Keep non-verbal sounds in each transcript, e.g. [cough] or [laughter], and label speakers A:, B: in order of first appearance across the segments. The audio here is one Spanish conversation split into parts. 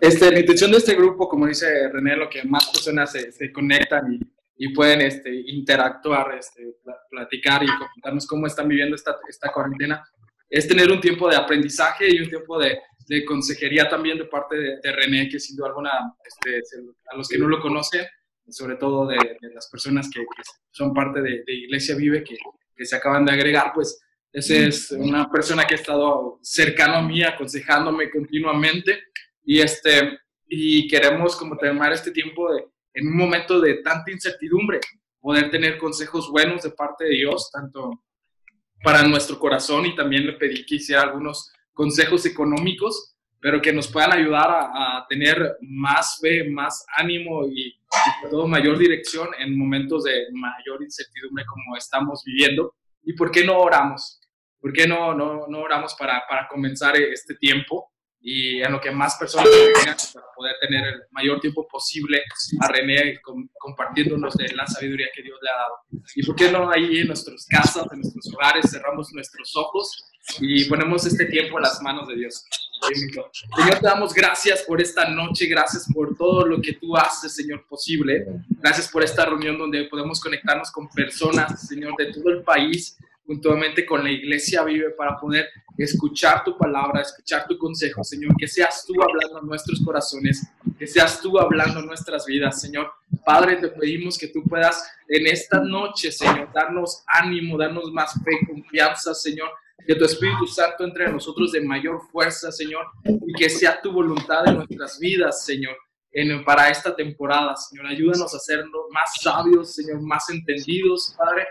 A: Este, la intención de este grupo, como dice René, lo que más personas se, se conectan y, y, pueden este, interactuar, este, platicar y comentarnos cómo están viviendo esta, esta cuarentena, es tener un tiempo de aprendizaje y un tiempo de, de consejería también de parte de, René, que sin duda alguna, este, a los que no lo conocen, sobre todo de, las personas que, son parte de, Iglesia Vive, que, que, se acaban de agregar, pues esa es una persona que ha estado cercano a mí, aconsejándome continuamente y, este, y queremos como tomar este tiempo de, en un momento de tanta incertidumbre, poder tener consejos buenos de parte de Dios, tanto para nuestro corazón y también le pedí que hiciera algunos consejos económicos, pero que nos puedan ayudar a, tener más fe, más ánimo y, y todo mayor dirección en momentos de mayor incertidumbre como estamos viviendo. ¿Y por qué no oramos? ¿Por qué no, no, no oramos para, para comenzar este tiempo? Y en lo que más personas para poder tener el mayor tiempo posible a René compartiéndonos de la sabiduría que Dios le ha dado. ¿Y por qué no ahí en nuestras casas, en nuestros hogares, cerramos nuestros ojos y ponemos este tiempo en las manos de Dios? Señor, te damos gracias por esta noche, gracias por todo lo que tú haces, Señor, posible. Gracias por esta reunión donde podemos conectarnos con personas, Señor, de todo el país juntamente con la iglesia vive para poder escuchar tu palabra, escuchar tu consejo, Señor, que seas tú hablando en nuestros corazones, que seas tú hablando en nuestras vidas, Señor. Padre, te pedimos que tú puedas en esta noche, Señor, darnos ánimo, darnos más fe, confianza, Señor, que tu Espíritu Santo entre a nosotros de mayor fuerza, Señor, y que sea tu voluntad en nuestras vidas, Señor. En, para esta temporada, Señor. Ayúdanos a ser más sabios, Señor, más entendidos, Padre,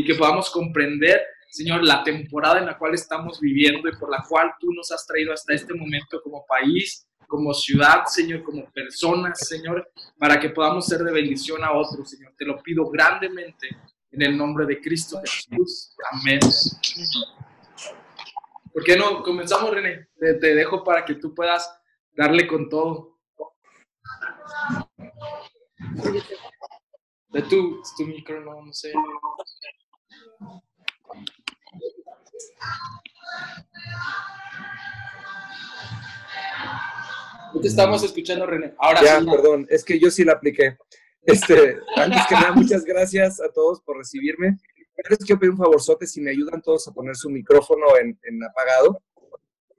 A: y que podamos comprender, Señor, la temporada en la cual estamos viviendo y por la cual tú nos has traído hasta este momento como país, como ciudad, Señor, como personas, Señor, para que podamos ser de bendición a otros, Señor. Te lo pido grandemente en el nombre de Cristo Jesús. Amén. ¿Por qué no comenzamos, René? Te, dejo para que tú puedas darle con todo. De tu, tu micro, no, no sé. Te estamos escuchando, René. Ahora
B: ya, perdón, es que yo sí la apliqué. Este, antes que nada, muchas gracias a todos por recibirme. Les quiero pedir un favorzote si me ayudan todos a poner su micrófono en, apagado,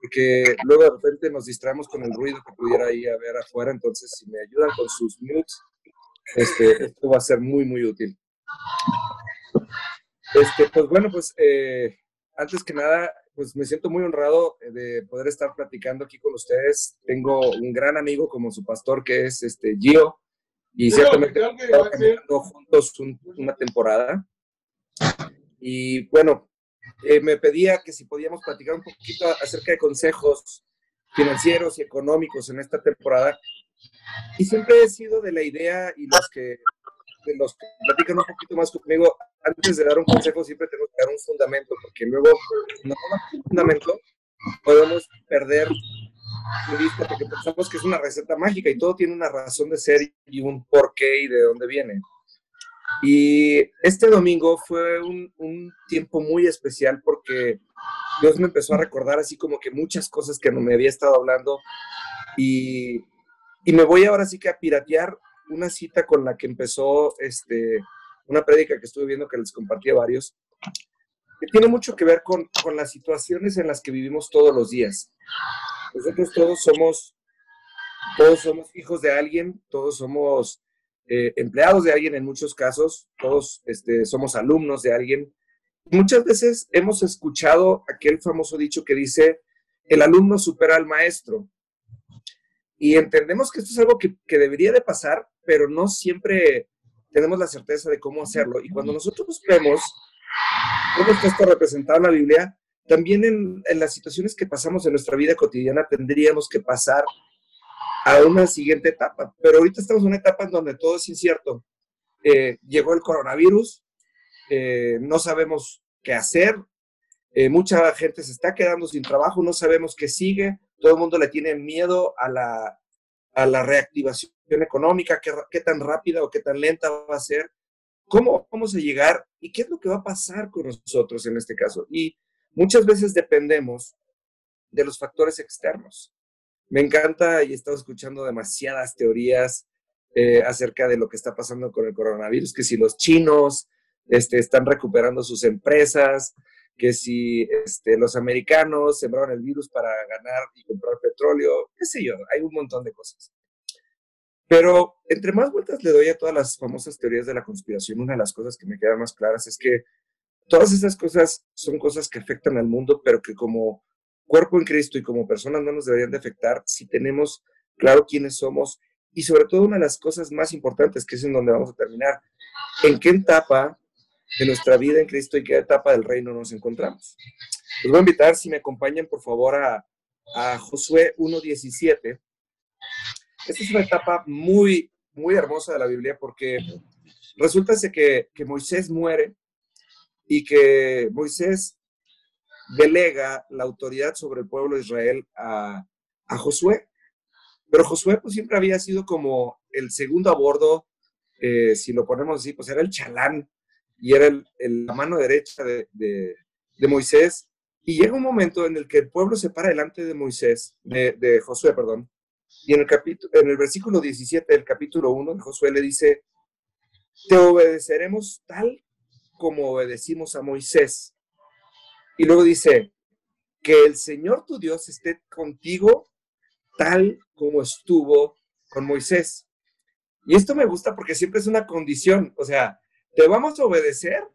B: porque luego de repente nos distraemos con el ruido que pudiera ahí haber afuera. Entonces, si me ayudan con sus mutes, este, esto va a ser muy, muy útil. Este, pues bueno, pues eh, antes que nada, pues me siento muy honrado de poder estar platicando aquí con ustedes. Tengo un gran amigo como su pastor que es este Gio y ciertamente estamos caminando juntos una temporada. Y bueno, eh, me pedía que si podíamos platicar un poquito acerca de consejos financieros y económicos en esta temporada. Y siempre he sido de la idea y los que de los que platican un poquito más conmigo, antes de dar un consejo siempre tengo que dar un fundamento, porque luego, no un fundamento, podemos perder de vista, porque pensamos que es una receta mágica y todo tiene una razón de ser y un porqué y de dónde viene. Y este domingo fue un, un, tiempo muy especial porque Dios me empezó a recordar así como que muchas cosas que no me había estado hablando y, y me voy ahora sí que a piratear una cita con la que empezó este, una prédica que estuve viendo que les compartí a varios, que tiene mucho que ver con, con las situaciones en las que vivimos todos los días. Nosotros todos somos, todos somos hijos de alguien, todos somos eh, empleados de alguien en muchos casos, todos este, somos alumnos de alguien. Muchas veces hemos escuchado aquel famoso dicho que dice, el alumno supera al maestro. Y entendemos que esto es algo que, que debería de pasar, pero no siempre tenemos la certeza de cómo hacerlo. Y cuando nosotros vemos cómo está esto representado en la Biblia, también en, en, las situaciones que pasamos en nuestra vida cotidiana tendríamos que pasar a una siguiente etapa. Pero ahorita estamos en una etapa en donde todo es incierto. Eh, llegó el coronavirus, eh, no sabemos qué hacer, eh, mucha gente se está quedando sin trabajo, no sabemos qué sigue, todo el mundo le tiene miedo a la, a la reactivación económica, qué, qué, tan rápida o qué tan lenta va a ser, cómo vamos a llegar y qué es lo que va a pasar con nosotros en este caso. Y muchas veces dependemos de los factores externos. Me encanta y he estado escuchando demasiadas teorías eh, acerca de lo que está pasando con el coronavirus, que si los chinos este, están recuperando sus empresas, que si este, los americanos sembraron el virus para ganar y comprar petróleo, qué sé yo, hay un montón de cosas. Pero entre más vueltas le doy a todas las famosas teorías de la conspiración, una de las cosas que me quedan más claras es que todas esas cosas son cosas que afectan al mundo, pero que como cuerpo en Cristo y como personas no nos deberían de afectar si tenemos claro quiénes somos y sobre todo una de las cosas más importantes, que es en donde vamos a terminar, en qué etapa de nuestra vida en Cristo y qué etapa del reino nos encontramos. Les voy a invitar, si me acompañan, por favor, a, a Josué 1.17. Esta es una etapa muy, muy hermosa de la Biblia porque resulta que, que Moisés muere y que Moisés delega la autoridad sobre el pueblo de Israel a, a Josué. Pero Josué pues siempre había sido como el segundo a bordo, eh, si lo ponemos así, pues era el chalán y era el, la mano derecha de, Moisés. Y llega un momento en el que el pueblo se para delante de Moisés, de, de Josué, perdón, y en el, capítulo, en el versículo 17 del capítulo 1 de Josué le dice, te obedeceremos tal como obedecimos a Moisés. Y luego dice, que el Señor tu Dios esté contigo tal como estuvo con Moisés. Y esto me gusta porque siempre es una condición, o sea, te vamos a obedecer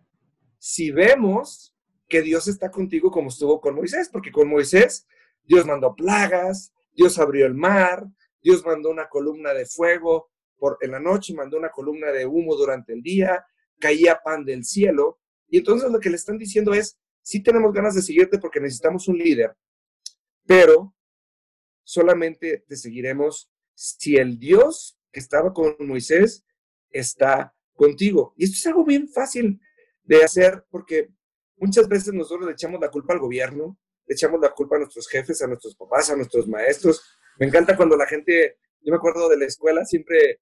B: si vemos que Dios está contigo como estuvo con Moisés, porque con Moisés Dios mandó plagas, Dios abrió el mar, Dios mandó una columna de fuego por, en la noche, mandó una columna de humo durante el día, caía pan del cielo. Y entonces lo que le están diciendo es, sí tenemos ganas de seguirte porque necesitamos un líder, pero solamente te seguiremos si el Dios que estaba con Moisés está contigo. Y esto es algo bien fácil de hacer porque muchas veces nosotros le echamos la culpa al gobierno, le echamos la culpa a nuestros jefes, a nuestros papás, a nuestros maestros. Me encanta cuando la gente, yo me acuerdo de la escuela, siempre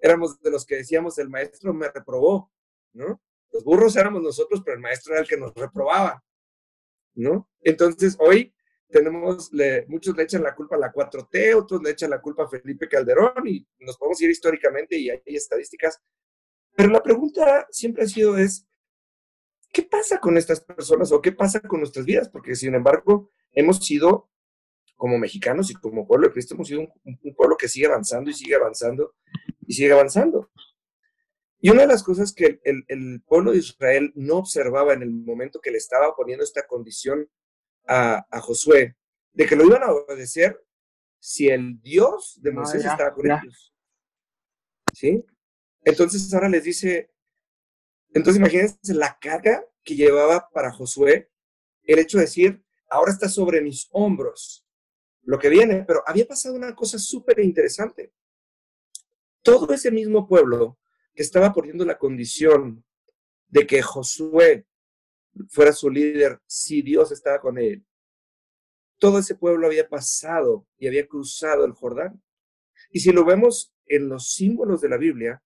B: éramos de los que decíamos, el maestro me reprobó, ¿no? Los burros éramos nosotros, pero el maestro era el que nos reprobaba, ¿no? Entonces, hoy tenemos, muchos le echan la culpa a la 4T, otros le echan la culpa a Felipe Calderón y nos podemos ir históricamente y hay estadísticas. Pero la pregunta siempre ha sido es, ¿qué pasa con estas personas o qué pasa con nuestras vidas? Porque sin embargo, hemos sido, como mexicanos y como pueblo de Cristo, hemos sido un, pueblo que sigue avanzando y sigue avanzando y sigue avanzando. Y una de las cosas que el, pueblo de Israel no observaba en el momento que le estaba poniendo esta condición a, Josué, de que lo iban a obedecer si el Dios de Moisés estaba con ellos. ¿Sí? Entonces ahora les dice, entonces imagínense la carga que llevaba para Josué el hecho de decir, ahora está sobre mis hombros lo que viene, pero había pasado una cosa súper interesante. Todo ese mismo pueblo que estaba poniendo la condición de que Josué fuera su líder si Dios estaba con él, todo ese pueblo había pasado y había cruzado el Jordán. Y si lo vemos en los símbolos de la Biblia,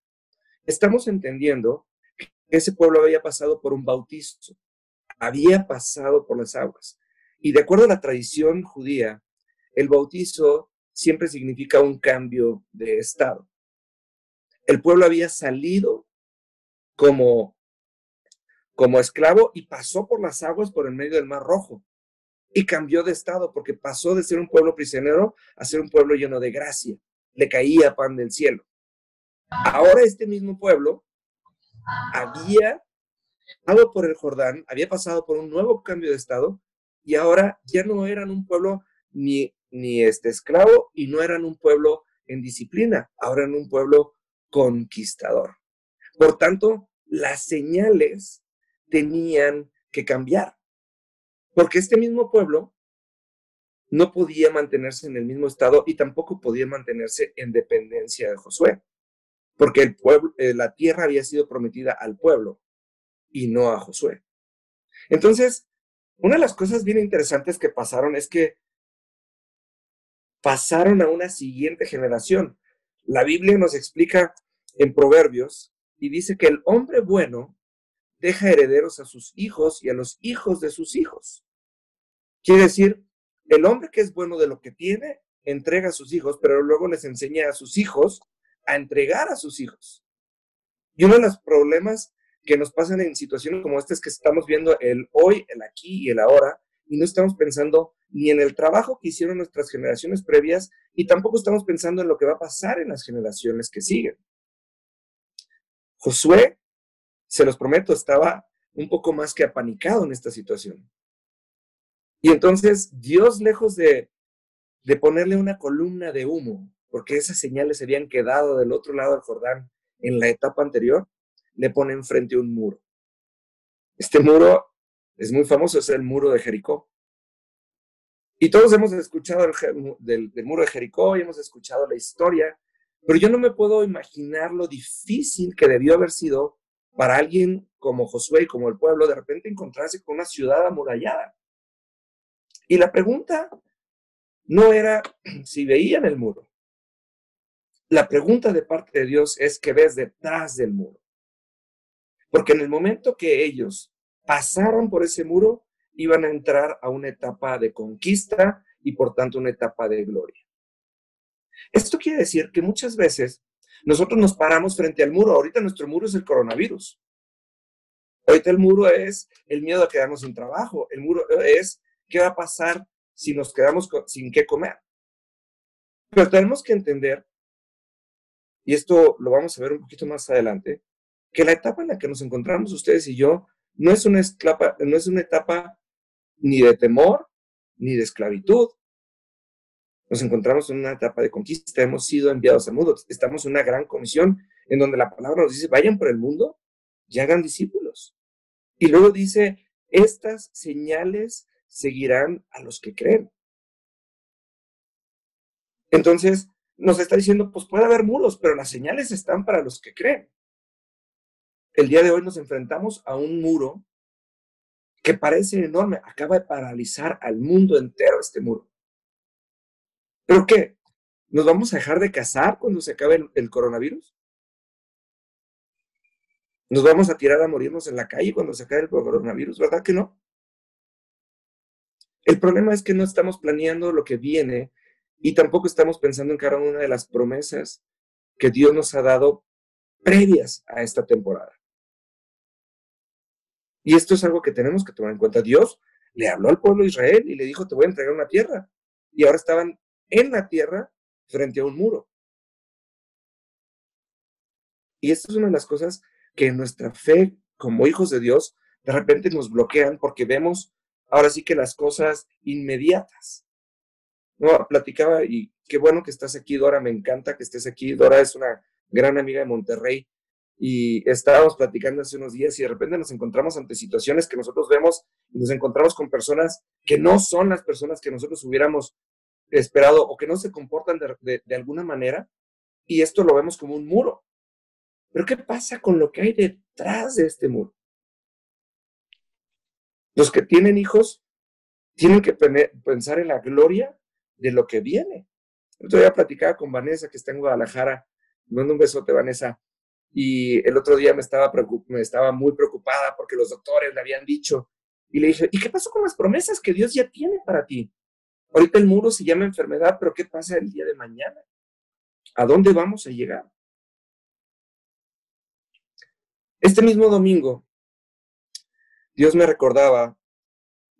B: estamos entendiendo que ese pueblo había pasado por un bautizo, había pasado por las aguas. Y de acuerdo a la tradición judía, el bautizo siempre significa un cambio de estado. El pueblo había salido como, como esclavo y pasó por las aguas por el medio del Mar Rojo y cambió de estado porque pasó de ser un pueblo prisionero a ser un pueblo lleno de gracia. Le caía pan del cielo. Ahora este mismo pueblo había pasado por el Jordán, había pasado por un nuevo cambio de estado y ahora ya no eran un pueblo ni, ni este esclavo y no eran un pueblo en disciplina, ahora eran un pueblo conquistador. Por tanto, las señales tenían que cambiar, porque este mismo pueblo no podía mantenerse en el mismo estado y tampoco podía mantenerse en dependencia de Josué porque el pueblo, eh, la tierra había sido prometida al pueblo y no a Josué. Entonces, una de las cosas bien interesantes que pasaron es que pasaron a una siguiente generación. La Biblia nos explica en Proverbios y dice que el hombre bueno deja herederos a sus hijos y a los hijos de sus hijos. Quiere decir, el hombre que es bueno de lo que tiene, entrega a sus hijos, pero luego les enseña a sus hijos a entregar a sus hijos. Y uno de los problemas que nos pasan en situaciones como esta es que estamos viendo el hoy, el aquí y el ahora, y no estamos pensando ni en el trabajo que hicieron nuestras generaciones previas y tampoco estamos pensando en lo que va a pasar en las generaciones que siguen. Josué, se los prometo, estaba un poco más que apanicado en esta situación. Y entonces Dios, lejos de, de ponerle una columna de humo, porque esas señales se habían quedado del otro lado del Jordán en la etapa anterior, le pone enfrente un muro. Este muro es muy famoso, es el muro de Jericó. Y todos hemos escuchado del, muro de Jericó y hemos escuchado la historia, pero yo no me puedo imaginar lo difícil que debió haber sido para alguien como Josué y como el pueblo de repente encontrarse con una ciudad amurallada. Y la pregunta no era [clears throat] si veían el muro. La pregunta de parte de Dios es que ves detrás del muro. Porque en el momento que ellos pasaron por ese muro, iban a entrar a una etapa de conquista y por tanto una etapa de gloria. Esto quiere decir que muchas veces nosotros nos paramos frente al muro. Ahorita nuestro muro es el coronavirus. Ahorita el muro es el miedo a quedarnos sin trabajo. El muro es qué va a pasar si nos quedamos sin qué comer. Pero tenemos que entender, y esto lo vamos a ver un poquito más adelante, que la etapa en la que nos encontramos ustedes y yo no es una etapa, no es una etapa ni de temor ni de esclavitud. Nos encontramos en una etapa de conquista, hemos sido enviados al mundo, estamos en una gran comisión en donde la palabra nos dice, vayan por el mundo y hagan discípulos. Y luego dice, estas señales seguirán a los que creen. Entonces, nos está diciendo, pues puede haber muros, pero las señales están para los que creen el día de hoy nos enfrentamos a un muro que parece enorme, acaba de paralizar al mundo entero este muro. ¿Pero qué? ¿Nos vamos a dejar de casar cuando se acabe el, coronavirus? ¿Nos vamos a tirar a morirnos en la calle cuando se acabe el coronavirus? ¿Verdad que no? El problema es que no estamos planeando lo que viene y tampoco estamos pensando en cada una de las promesas que Dios nos ha dado previas a esta temporada. Y esto es algo que tenemos que tomar en cuenta. Dios le habló al pueblo de Israel y le dijo, te voy a entregar una tierra. Y ahora estaban en la tierra frente a un muro. Y esto es una de las cosas que en nuestra fe como hijos de Dios de repente nos bloquean porque vemos ahora sí que las cosas inmediatas. No, platicaba y qué bueno que estás aquí, Dora, me encanta que estés aquí. Dora es una gran amiga de Monterrey y estábamos platicando hace unos días y de repente nos encontramos ante situaciones que nosotros vemos y nos encontramos con personas que no son las personas que nosotros hubiéramos esperado o que no se comportan de, de alguna manera y esto lo vemos como un muro. Pero ¿qué pasa con lo que hay detrás de este muro? Los que tienen hijos tienen que pensar en la gloria de lo que viene. Yo ya platicaba con Vanessa, que está en Guadalajara. Mando un besote, Vanessa. Y el otro día me estaba, me estaba muy preocupada porque los doctores le habían dicho. Y le dije, ¿y qué pasó con las promesas que Dios ya tiene para ti? Ahorita el muro se llama enfermedad, pero ¿qué pasa el día de mañana? ¿A dónde vamos a llegar? Este mismo domingo, Dios me recordaba,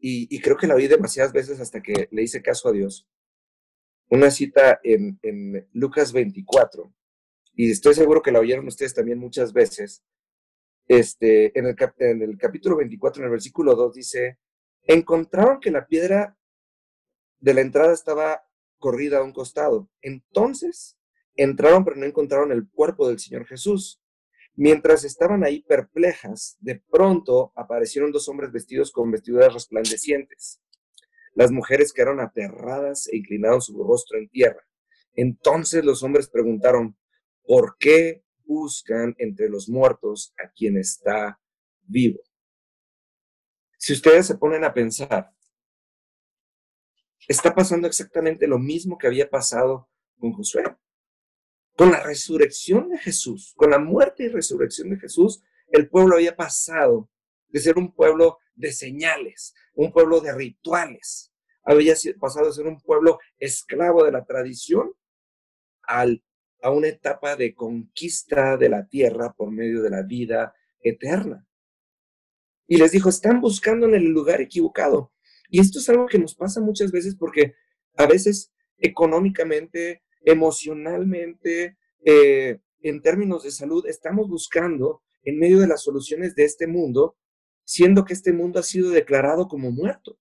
B: y, creo que la oí demasiadas veces hasta que le hice caso a Dios, una cita en, Lucas 24, y estoy seguro que la oyeron ustedes también muchas veces, este, en, el, en el capítulo 24, en el versículo 2, dice, encontraron que la piedra de la entrada estaba corrida a un costado. Entonces entraron, pero no encontraron el cuerpo del Señor Jesús. Mientras estaban ahí perplejas, de pronto aparecieron dos hombres vestidos con vestiduras resplandecientes. Las mujeres quedaron aterradas e inclinaron su rostro en tierra. Entonces los hombres preguntaron, ¿Por qué buscan entre los muertos a quien está vivo? Si ustedes se ponen a pensar, está pasando exactamente lo mismo que había pasado con Josué. Con la resurrección de Jesús, con la muerte y resurrección de Jesús, el pueblo había pasado de ser un pueblo de señales, un pueblo de rituales, había pasado de ser un pueblo esclavo de la tradición a una etapa de conquista de la tierra por medio de la vida eterna. Y les dijo, están buscando en el lugar equivocado. Y esto es algo que nos pasa muchas veces porque a veces económicamente, emocionalmente, eh, en términos de salud, estamos buscando en medio de las soluciones de este mundo, siendo que este mundo ha sido declarado como muerto.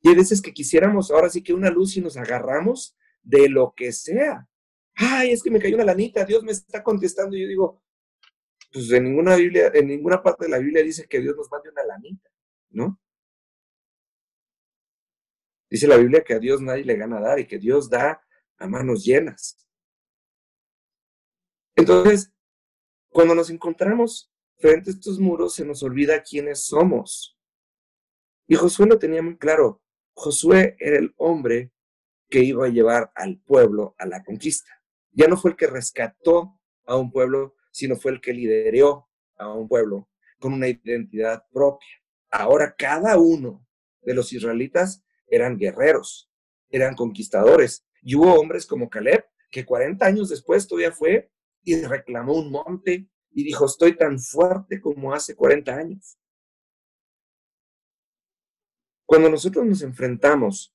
B: Y hay veces que quisiéramos ahora sí que una luz y nos agarramos de lo que sea. Ay, es que me cayó una lanita, Dios me está contestando. Y yo digo, pues en ninguna Biblia, en ninguna parte de la Biblia dice que Dios nos mande una lanita, ¿no? Dice la Biblia que a Dios nadie le gana dar y que Dios da a manos llenas. Entonces, cuando nos encontramos frente a estos muros, se nos olvida quiénes somos. Y Josué lo tenía muy claro. Josué era el hombre que iba a llevar al pueblo a la conquista. Ya no fue el que rescató a un pueblo, sino fue el que lideró a un pueblo con una identidad propia. Ahora cada uno de los israelitas eran guerreros, eran conquistadores. Y hubo hombres como Caleb, que 40 años después todavía fue y reclamó un monte y dijo, estoy tan fuerte como hace 40 años. Cuando nosotros nos enfrentamos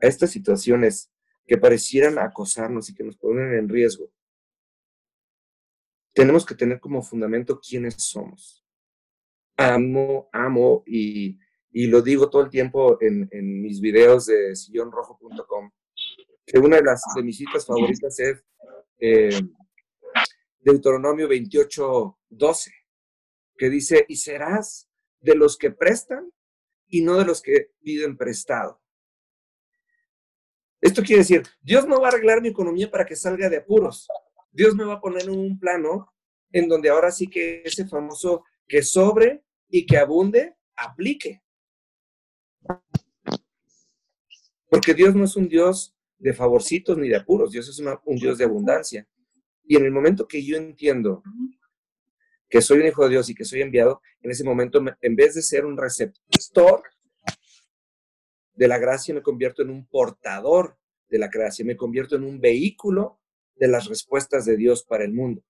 B: a estas situaciones que parecieran acosarnos y que nos ponen en riesgo, tenemos que tener como fundamento quiénes somos. Amo, amo y, lo digo todo el tiempo en, mis videos de sillonrojo.com, que una de, las, de mis citas favoritas es eh, Deuteronomio 28, 12, que dice, y serás de los que prestan y no de los que piden prestado. Esto quiere decir, Dios no va a arreglar mi economía para que salga de apuros. Dios me va a poner en un plano en donde ahora sí que ese famoso que sobre y que abunde, aplique. Porque Dios no es un Dios de favorcitos ni de apuros, Dios es un Dios de abundancia. Y en el momento que yo entiendo que soy un hijo de Dios y que soy enviado, en ese momento, en vez de ser un receptor de la gracia, me convierto en un portador de la gracia, me convierto en un vehículo de las respuestas de Dios para el mundo.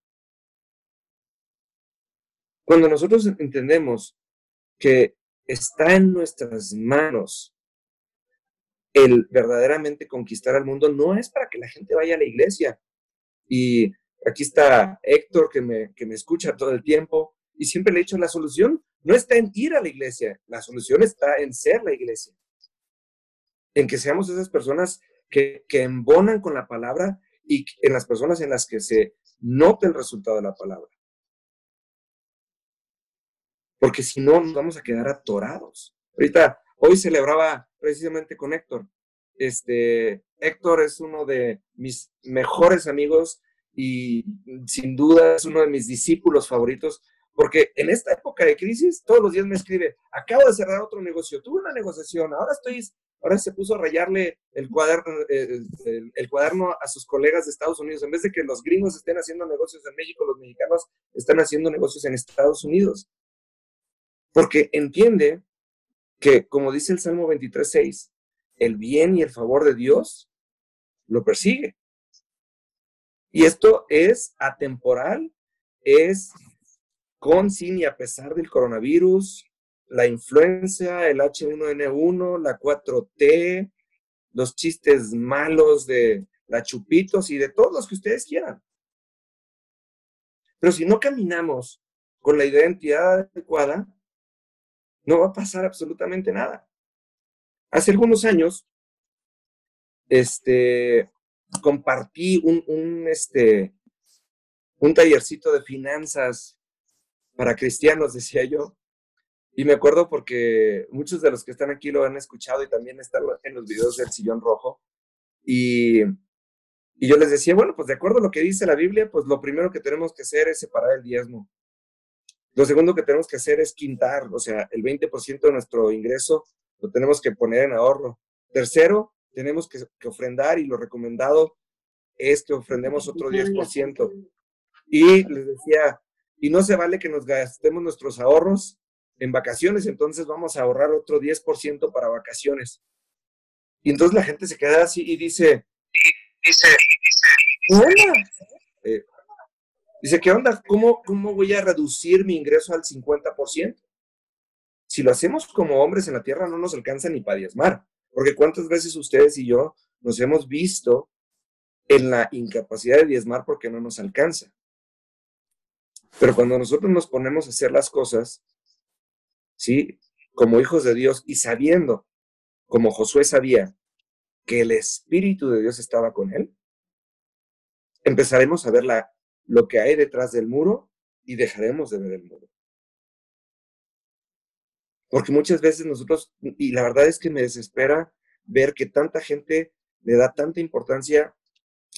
B: Cuando nosotros entendemos que está en nuestras manos el verdaderamente conquistar al mundo, no es para que la gente vaya a la iglesia y Aquí está Héctor que me, que me escucha todo el tiempo y siempre le he dicho, la solución no está en ir a la iglesia, la solución está en ser la iglesia. En que seamos esas personas que, que embonan con la palabra y en las personas en las que se note el resultado de la palabra. Porque si no, nos vamos a quedar atorados. Ahorita, hoy celebraba precisamente con Héctor. Este, Héctor es uno de mis mejores amigos y sin duda es uno de mis discípulos favoritos, porque en esta época de crisis todos los días me escribe, acabo de cerrar otro negocio, tuve una negociación, ahora estoy, ahora se puso a rayarle el cuaderno, eh, el, cuaderno a sus colegas de Estados Unidos, en vez de que los gringos estén haciendo negocios en México, los mexicanos están haciendo negocios en Estados Unidos, porque entiende que, como dice el Salmo 23.6, el bien y el favor de Dios lo persigue. Y esto es atemporal, es con, sin y a pesar del coronavirus, la influencia, el H1N1, la 4T, los chistes malos de la chupitos y de todos los que ustedes quieran. Pero si no caminamos con la identidad adecuada, no va a pasar absolutamente nada. Hace algunos años, este, compartí un, un, este, un tallercito de finanzas para cristianos, [laughs] decía yo. Y me acuerdo porque muchos de los que están aquí lo han escuchado y también están en los videos del sillón rojo. Y, y yo les decía, bueno, pues de acuerdo a lo que dice la Biblia, pues lo primero que tenemos que hacer es separar el diezmo. Lo segundo que tenemos que hacer es quintar, o sea, el 20% de nuestro ingreso lo tenemos que poner en ahorro. Tercero, tenemos que, ofrendar y lo recomendado es que ofrendemos otro 10%. Y les decía, y no se vale que nos gastemos nuestros ahorros en vacaciones, entonces vamos a ahorrar otro 10% para vacaciones. Y entonces la gente se queda así y dice, dice, dice, eh, dice, ¿qué onda? ¿Cómo, ¿Cómo voy a reducir mi ingreso al 50%? Si lo hacemos como hombres en la tierra no nos alcanza ni para diezmar, porque cuántas veces ustedes y yo nos hemos visto en la incapacidad de diezmar porque no nos alcanza. Pero cuando nosotros nos ponemos a hacer las cosas, ¿sí? Como hijos de Dios y sabiendo, como Josué sabía, que el Espíritu de Dios estaba con él, empezaremos a ver la, lo que hay detrás del muro y dejaremos de ver el muro. Porque muchas veces nosotros, y la verdad es que me desespera ver que tanta gente le da tanta importancia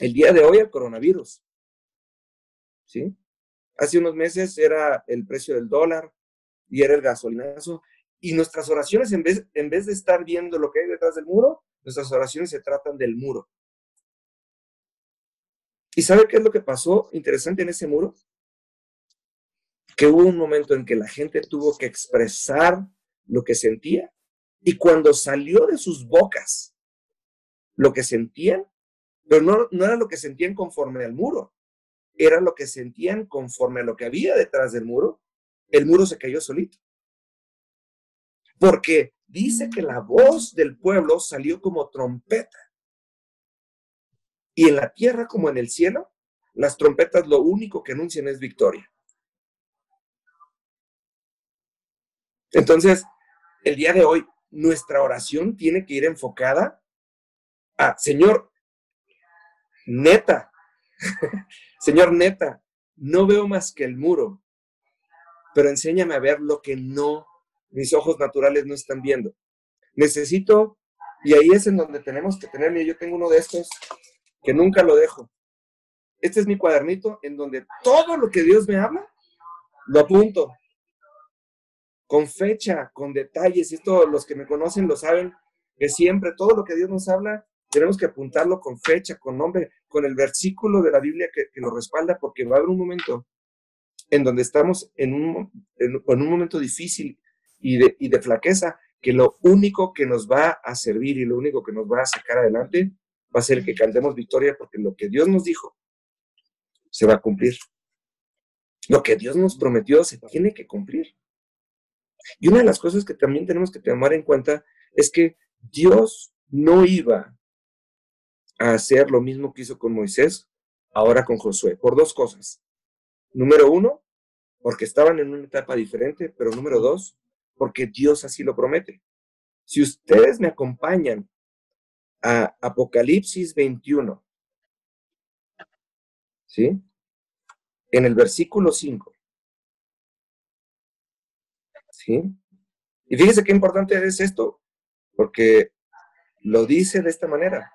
B: el día de hoy al coronavirus. ¿Sí? Hace unos meses era el precio del dólar y era el gasolinazo. Y nuestras oraciones, en vez, en vez de estar viendo lo que hay detrás del muro, nuestras oraciones se tratan del muro. ¿Y sabe qué es lo que pasó interesante en ese muro? Que hubo un momento en que la gente tuvo que expresar lo que sentía y cuando salió de sus bocas lo que sentían, pero no, no era lo que sentían conforme al muro, era lo que sentían conforme a lo que había detrás del muro, el muro se cayó solito. Porque dice que la voz del pueblo salió como trompeta. Y en la tierra como en el cielo, las trompetas lo único que anuncian es victoria. Entonces, el día de hoy, nuestra oración tiene que ir enfocada a, Señor, neta, [laughs] Señor, neta, no veo más que el muro, pero enséñame a ver lo que no, mis ojos naturales no están viendo. Necesito, y ahí es en donde tenemos que tener, yo tengo uno de estos que nunca lo dejo. Este es mi cuadernito en donde todo lo que Dios me habla, lo apunto. Con fecha, con detalles. Esto los que me conocen lo saben, que siempre todo lo que Dios nos habla, tenemos que apuntarlo con fecha, con nombre, con el versículo de la Biblia que, lo respalda, porque va a haber un momento en donde estamos en un, en, un momento difícil y de, y de flaqueza, que lo único que nos va a servir y lo único que nos va a sacar adelante va a ser que cantemos victoria, porque lo que Dios nos dijo se va a cumplir. Lo que Dios nos prometió se tiene que cumplir. Y una de las cosas que también tenemos que tomar en cuenta es que Dios no iba a hacer lo mismo que hizo con Moisés, ahora con Josué, por dos cosas. Número uno, porque estaban en una etapa diferente, pero número dos, porque Dios así lo promete. Si ustedes me acompañan a Apocalipsis 21, ¿sí? En el versículo 5. ¿Sí? Y fíjense qué importante es esto, porque lo dice de esta manera.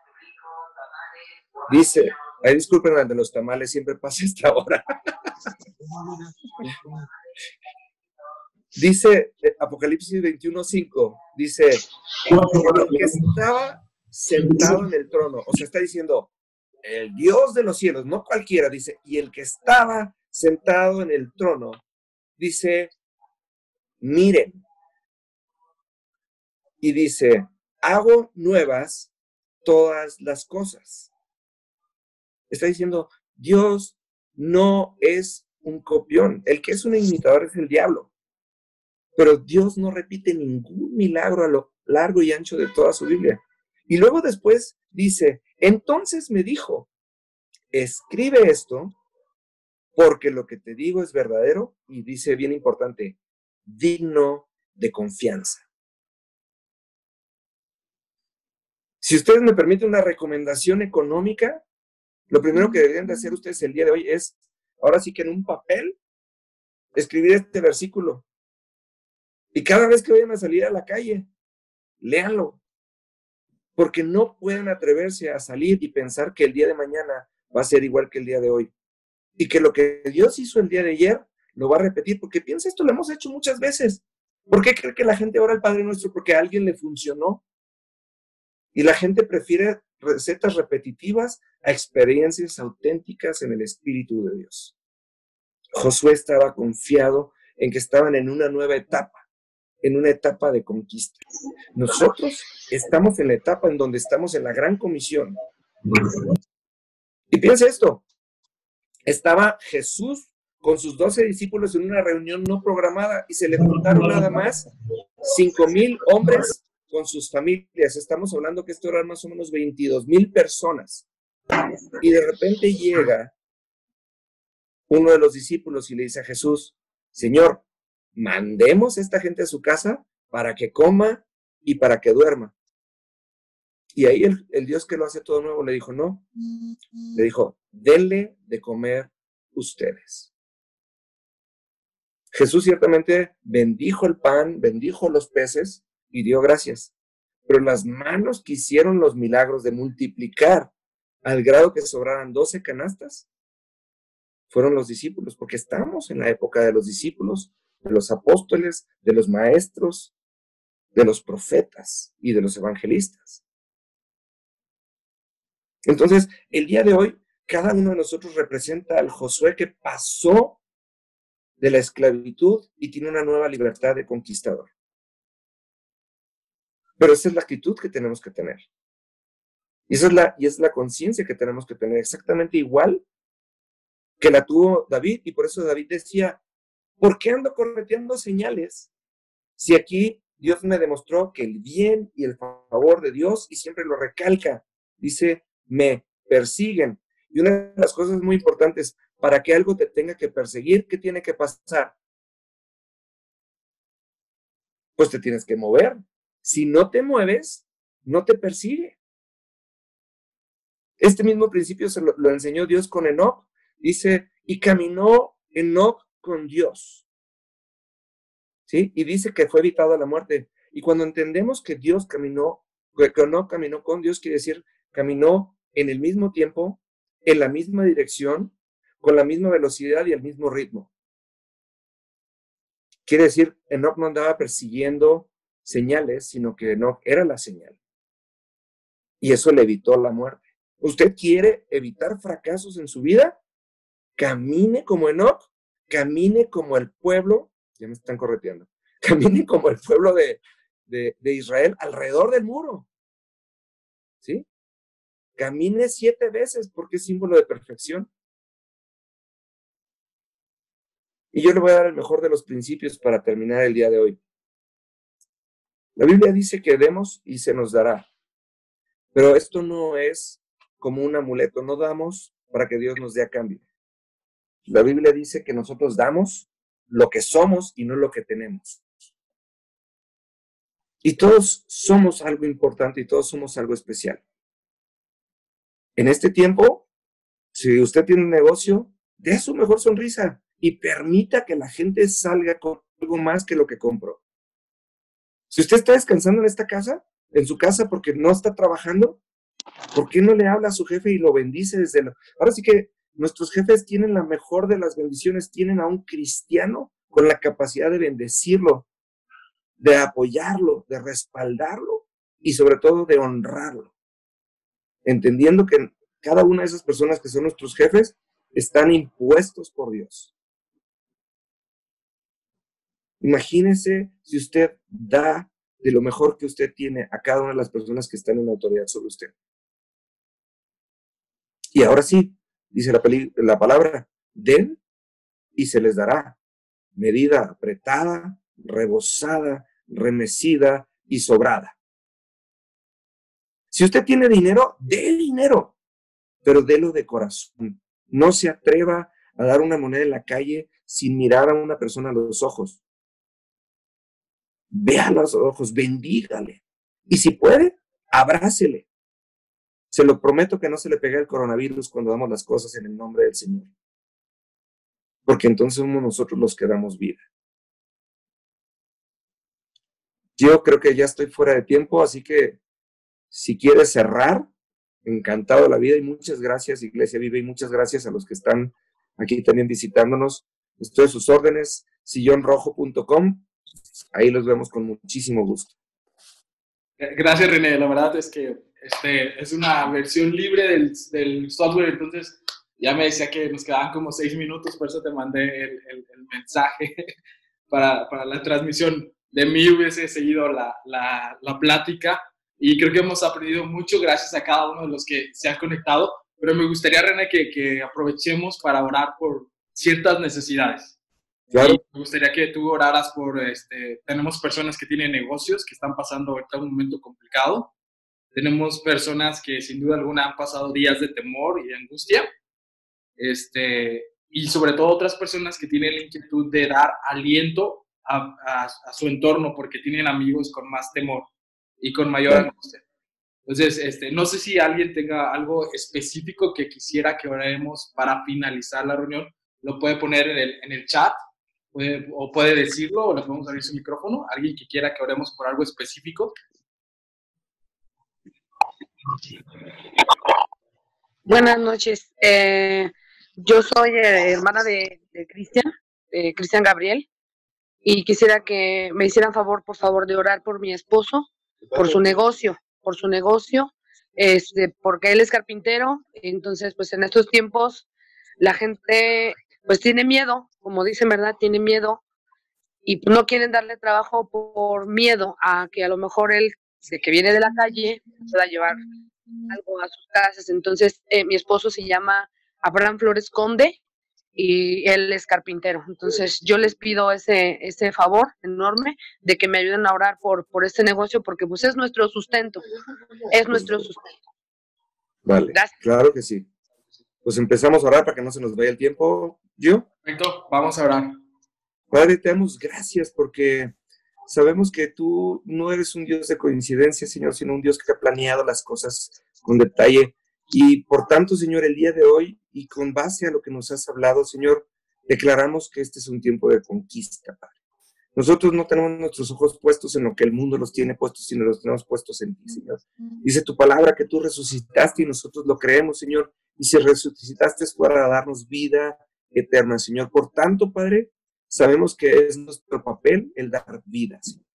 B: Dice, ay, disculpen de los tamales, siempre [laughs] pasa esta hora. dice eh, Apocalipsis 21.5, dice, el que estaba sentado en el trono, o sea, está diciendo, el Dios de los cielos, no cualquiera, dice, y el que estaba sentado en el trono, dice, miren, y dice, hago nuevas todas las cosas. Está diciendo, Dios no es un copión. El que es un imitador es el diablo. Pero Dios no repite ningún milagro a lo largo y ancho de toda su Biblia. Y luego después dice, entonces me dijo, escribe esto porque lo que te digo es verdadero y dice bien importante, digno de confianza. Si ustedes me permiten una recomendación económica, lo primero que deberían de hacer ustedes el día de hoy es, ahora sí que en un papel, escribir este versículo. Y cada vez que vayan a salir a la calle, léanlo. Porque no pueden atreverse a salir y pensar que el día de mañana va a ser igual que el día de hoy. Y que lo que Dios hizo el día de ayer lo va a repetir. Porque piensa esto, lo hemos hecho muchas veces. ¿Por qué cree que la gente ora al Padre Nuestro? Porque a alguien le funcionó. Y la gente prefiere recetas repetitivas a experiencias auténticas en el Espíritu de Dios. Josué estaba confiado en que estaban en una nueva etapa. en una etapa de conquista. Nosotros estamos en la etapa en donde estamos en la gran comisión. Y piensa esto, estaba Jesús con sus doce discípulos en una reunión no programada y se le juntaron nada más cinco mil hombres con sus familias. Estamos hablando que esto eran más o menos 22 mil personas. Y de repente llega uno de los discípulos y le dice a Jesús, Señor, mandemos a esta gente a su casa para que coma y para que duerma. Y ahí el, el, Dios que lo hace todo nuevo le dijo, no, le dijo, denle de comer ustedes. Jesús ciertamente bendijo el pan, bendijo los peces y dio gracias. Pero las manos que hicieron los milagros de multiplicar al grado que sobraran doce canastas fueron los discípulos, porque estamos en la época de los discípulos, de los apóstoles, de los maestros, de los profetas y de los evangelistas. Entonces, el día de hoy, cada uno de nosotros representa al Josué que pasó de la esclavitud y tiene una nueva libertad de conquistador. Pero esa es la actitud que tenemos que tener. Y esa es la, es la conciencia que tenemos que tener, exactamente igual que la tuvo David. Y por eso David decía, ¿por qué ando correteando señales? Si aquí Dios me demostró que el bien y el favor de Dios, y siempre lo recalca, dice, me persiguen. Y una de las cosas muy importantes, para que algo te tenga que perseguir, ¿qué tiene que pasar? Pues te tienes que mover. Si no te mueves, no te persigue. Este mismo principio se lo, enseñó Dios con Enoch. Dice, y caminó Enoch con Dios. ¿Sí? Y dice que fue evitado la muerte. Y cuando entendemos que Dios caminó, que Enoch caminó con Dios, quiere decir, caminó en el mismo tiempo, en la misma dirección, con la misma velocidad y el mismo ritmo. Quiere decir, Enoch no andaba persiguiendo señales, sino que Enoch era la señal. Y eso le evitó la muerte. ¿Usted quiere evitar fracasos en su vida? Camine como Enoch, camine como el pueblo, ya me están correteando, [laughs] camine como el pueblo de, de, de Israel alrededor del muro. ¿Sí? Camine siete veces porque es símbolo de perfección. Y yo le voy a dar el mejor de los principios para terminar el día de hoy. La Biblia dice que demos y se nos dará. Pero esto no es como un amuleto, no damos para que Dios nos dé a cambio. La Biblia dice que nosotros damos lo que somos y no lo que tenemos. Y todos somos algo importante y todos somos algo especial. En este tiempo, si usted tiene un negocio, dé su mejor sonrisa y permita que la gente salga con algo más que lo que compró. Si usted está descansando en esta casa, en su casa porque no está trabajando, ¿por qué no le habla a su jefe y lo bendice desde la... Ahora sí que nuestros jefes tienen la mejor de las bendiciones, tienen a un cristiano con la capacidad de bendecirlo, de apoyarlo, de respaldarlo y sobre todo de honrarlo entendiendo que cada una de esas personas que son nuestros jefes están impuestos por Dios. Imagínese si usted da de lo mejor que usted tiene a cada una de las personas que están en autoridad sobre usted. Y ahora sí, dice la, la palabra, den y se les dará. Medida apretada, rebosada, remecida y sobrada. Si usted tiene dinero, dé dinero, pero délo de corazón. No se atreva a dar una moneda en la calle sin mirar a una persona a los ojos. Vea los ojos, bendígale. Y si puede, abrácele. Se lo prometo que no se le pegue el coronavirus cuando damos las cosas en el nombre del Señor. Porque entonces somos nosotros los que damos vida. Yo creo que ya estoy fuera de tiempo, así que si quieres cerrar, encantado la vida y muchas gracias, Iglesia Viva, y muchas gracias a los que están aquí también visitándonos. Estoy a sus órdenes, sillonrojo.com. Ahí los vemos con muchísimo gusto.
A: Gracias, René. La verdad es que este, es una versión libre del, del, software, entonces ya me decía que nos quedaban como seis minutos, por eso te mandé el, el, el mensaje [laughs] para, para, la transmisión. de mí hubiese seguido la, la, la plática y creo que hemos aprendido mucho gracias a cada uno de los que se han conectado, pero me gustaría, René, que, que aprovechemos para orar por ciertas necesidades.
B: Claro.
A: me gustaría que tú oraras por, este, tenemos personas que tienen negocios que están pasando ahorita un momento complicado. Tenemos personas que sin duda alguna han pasado días de temor y de angustia. Este, y sobre todo otras personas que tienen la inquietud de dar aliento a, a, a su entorno porque tienen amigos con más temor y con mayor angustia. Entonces, este, no sé si alguien tenga algo específico que quisiera que oremos para finalizar la reunión. Lo puede poner en el, en el chat o puede decirlo o le podemos abrir su micrófono. Alguien que quiera que oremos por algo específico.
C: Buenas noches. Eh, yo soy eh, hermana de, de Cristian, de Cristian Gabriel, y quisiera que me hicieran favor, por favor, de orar por mi esposo, por su negocio, por su negocio, este, porque él es carpintero, entonces, pues en estos tiempos la gente, pues tiene miedo, como dicen, ¿verdad? Tiene miedo y no quieren darle trabajo por miedo a que a lo mejor él, de que viene de la calle, pueda llevar algo a sus casas. Entonces, eh, mi esposo se llama Abraham Flores Conde y él es carpintero. Entonces, yo les pido ese, ese favor enorme de que me ayuden a orar por, por este negocio porque pues es nuestro sustento, es nuestro sustento.
B: Vale,
C: Gracias.
B: claro que sí. Pues empezamos a orar para que no se nos vaya el tiempo. Yo,
A: Perfecto, vamos a orar.
B: Padre, te damos gracias porque sabemos que tú no eres un Dios de coincidencia, Señor, sino un Dios que ha planeado las cosas con detalle. Y por tanto, Señor, el día de hoy y con base a lo que nos has hablado, Señor, declaramos que este es un tiempo de conquista, Padre. Nosotros no tenemos nuestros ojos puestos en lo que el mundo los tiene puestos, sino los tenemos puestos en ti, Señor. Dice tu palabra que tú resucitaste y nosotros lo creemos, Señor. Y si resucitaste es para darnos vida eterna, Señor. Por tanto, Padre, sabemos que es nuestro papel el dar vida, Señor.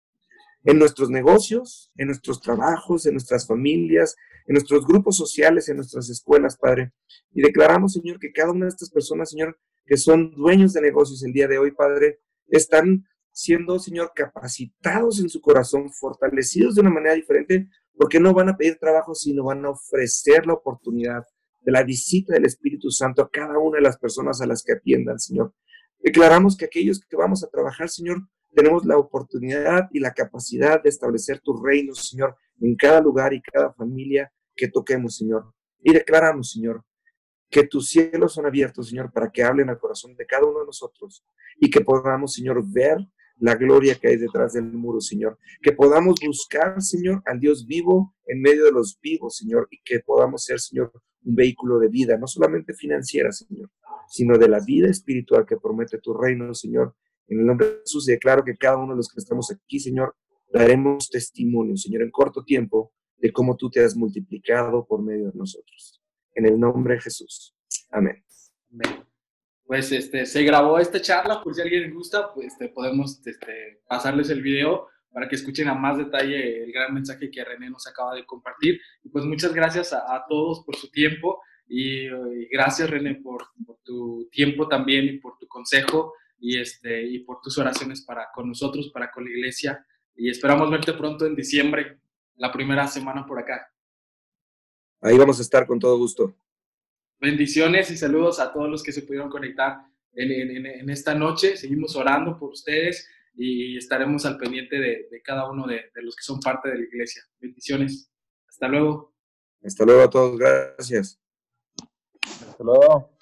B: En nuestros negocios, en nuestros trabajos, en nuestras familias, en nuestros grupos sociales, en nuestras escuelas, Padre. Y declaramos, Señor, que cada una de estas personas, Señor, que son dueños de negocios el día de hoy, Padre, están siendo, Señor, capacitados en su corazón, fortalecidos de una manera diferente, porque no van a pedir trabajo, sino van a ofrecer la oportunidad de la visita del Espíritu Santo a cada una de las personas a las que atiendan, Señor. Declaramos que aquellos que vamos a trabajar, Señor, tenemos la oportunidad y la capacidad de establecer tu reino, Señor, en cada lugar y cada familia que toquemos, Señor. Y declaramos, Señor, que tus cielos son abiertos, Señor, para que hablen al corazón de cada uno de nosotros y que podamos, Señor, ver la gloria que hay detrás del muro, Señor. Que podamos buscar, Señor, al Dios vivo en medio de los vivos, Señor, y que podamos ser, Señor, un vehículo de vida, no solamente financiera, Señor, sino de la vida espiritual que promete tu reino, Señor. En el nombre de Jesús, declaro que cada uno de los que estamos aquí, Señor, daremos testimonio, Señor, en corto tiempo, de cómo tú te has multiplicado por medio de nosotros. En el nombre de Jesús. Amén.
A: Pues este, se grabó esta charla, por si a alguien le gusta, pues este, podemos este, pasarles el video para que escuchen a más detalle el gran mensaje que René nos acaba de compartir. Y pues muchas gracias a, a todos por su tiempo y, y gracias René por, por, tu tiempo también y por tu consejo y, este, y por tus oraciones para con nosotros, para con la iglesia. Y esperamos verte pronto en diciembre, la primera semana por acá.
B: Ahí vamos a estar con todo gusto.
A: Bendiciones y saludos a todos los que se pudieron conectar en, esta noche. Seguimos orando por ustedes y estaremos al pendiente de, cada uno de, de los que son parte de la iglesia. Bendiciones. Hasta luego.
B: Hasta luego a todos. Gracias.
D: Hasta luego.